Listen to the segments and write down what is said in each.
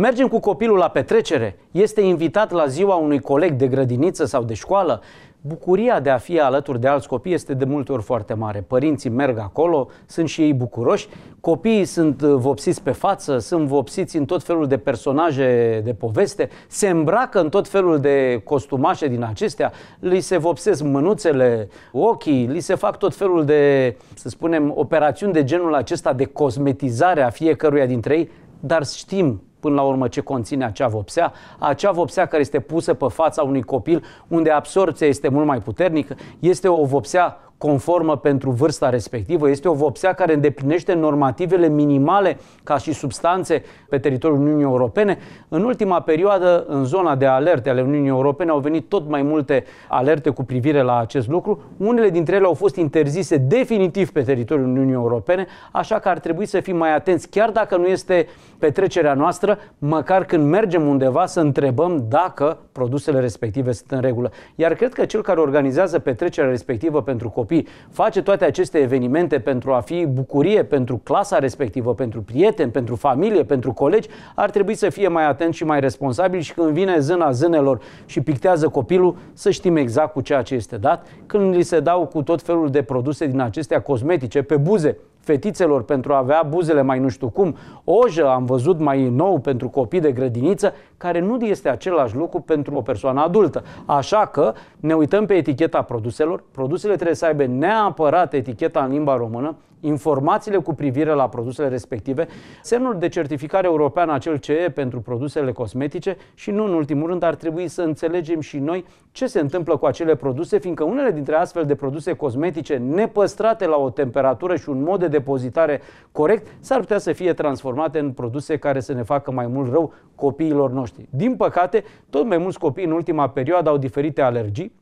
Mergem cu copilul la petrecere, este invitat la ziua unui coleg de grădiniță sau de școală, bucuria de a fi alături de alți copii este de multe ori foarte mare. Părinții merg acolo, sunt și ei bucuroși, copiii sunt uh, vopsiți pe față, sunt vopsiți în tot felul de personaje de poveste, se îmbracă în tot felul de costumașe din acestea, li se vopsesc mânuțele, ochii, li se fac tot felul de, să spunem, operațiuni de genul acesta de cosmetizare a fiecăruia dintre ei, dar știm până la urmă ce conține acea vopsea, acea vopsea care este pusă pe fața unui copil unde absorpția este mult mai puternică, este o vopsea conformă pentru vârsta respectivă. Este o vopsea care îndeplinește normativele minimale ca și substanțe pe teritoriul Uniunii Europene. În ultima perioadă, în zona de alerte ale Uniunii Europene, au venit tot mai multe alerte cu privire la acest lucru. Unele dintre ele au fost interzise definitiv pe teritoriul Uniunii Europene, așa că ar trebui să fim mai atenți, chiar dacă nu este petrecerea noastră, măcar când mergem undeva să întrebăm dacă produsele respective sunt în regulă. Iar cred că cel care organizează petrecerea respectivă pentru copii copii, face toate aceste evenimente pentru a fi bucurie pentru clasa respectivă, pentru prieteni, pentru familie, pentru colegi, ar trebui să fie mai atent și mai responsabil și când vine zâna zânelor și pictează copilul, să știm exact cu ceea ce este dat. Când li se dau cu tot felul de produse din acestea cosmetice pe buze, fetițelor pentru a avea buzele mai nu știu cum, ojă am văzut mai nou pentru copii de grădiniță, care nu este același lucru pentru o persoană adultă. Așa că ne uităm pe eticheta produselor, produsele trebuie să aibă neapărat eticheta în limba română, informațiile cu privire la produsele respective, semnul de certificare european acel CE pentru produsele cosmetice și nu în ultimul rând ar trebui să înțelegem și noi ce se întâmplă cu acele produse, fiindcă unele dintre astfel de produse cosmetice nepăstrate la o temperatură și un mod de depozitare corect s-ar putea să fie transformate în produse care să ne facă mai mult rău copiilor noștri. Din păcate, tot mai mulți copii în ultima perioadă au diferite alergii,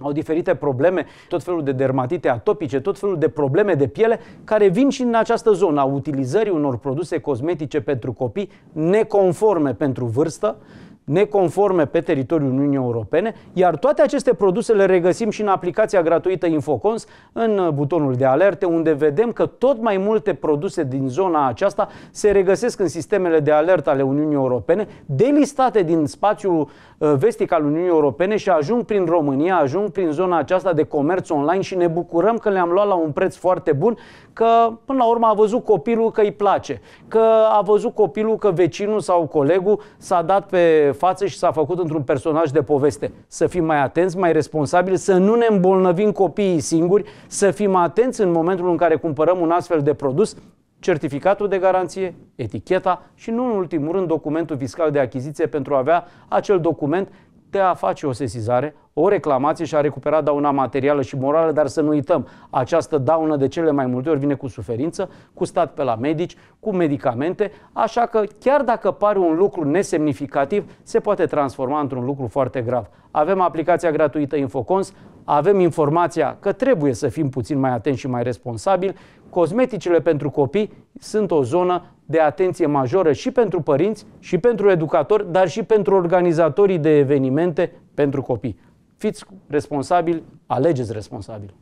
au diferite probleme, tot felul de dermatite atopice, tot felul de probleme de piele care vin și în această zonă a utilizării unor produse cosmetice pentru copii neconforme pentru vârstă, neconforme pe teritoriul Uniunii Europene, iar toate aceste produse le regăsim și în aplicația gratuită Infocons, în butonul de alerte, unde vedem că tot mai multe produse din zona aceasta se regăsesc în sistemele de alertă ale Uniunii Europene, delistate din spațiul uh, vestic al Uniunii Europene și ajung prin România, ajung prin zona aceasta de comerț online și ne bucurăm că le-am luat la un preț foarte bun, că până la urmă a văzut copilul că îi place, că a văzut copilul că vecinul sau colegul s-a dat pe față și s-a făcut într-un personaj de poveste. Să fim mai atenți, mai responsabili, să nu ne îmbolnăvim copiii singuri, să fim atenți în momentul în care cumpărăm un astfel de produs, certificatul de garanție, eticheta și nu în ultimul rând documentul fiscal de achiziție pentru a avea acel document de a face o sesizare, o reclamație și a recupera dauna materială și morală, dar să nu uităm, această daună de cele mai multe ori vine cu suferință, cu stat pe la medici, cu medicamente, așa că chiar dacă pare un lucru nesemnificativ, se poate transforma într-un lucru foarte grav. Avem aplicația gratuită Infocons, avem informația că trebuie să fim puțin mai atenți și mai responsabili. Cosmeticele pentru copii sunt o zonă de atenție majoră și pentru părinți, și pentru educatori, dar și pentru organizatorii de evenimente pentru copii. Fiți responsabili, alegeți responsabil.